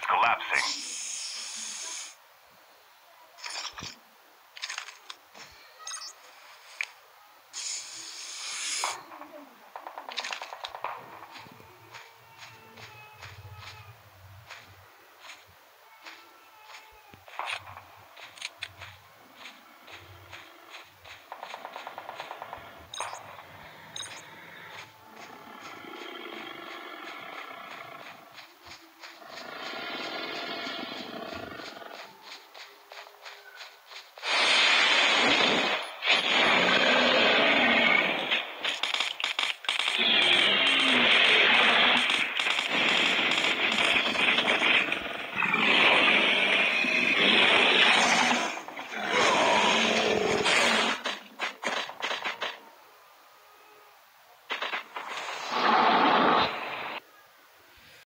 is collapsing.